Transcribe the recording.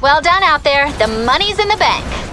Well done out there. The money's in the bank.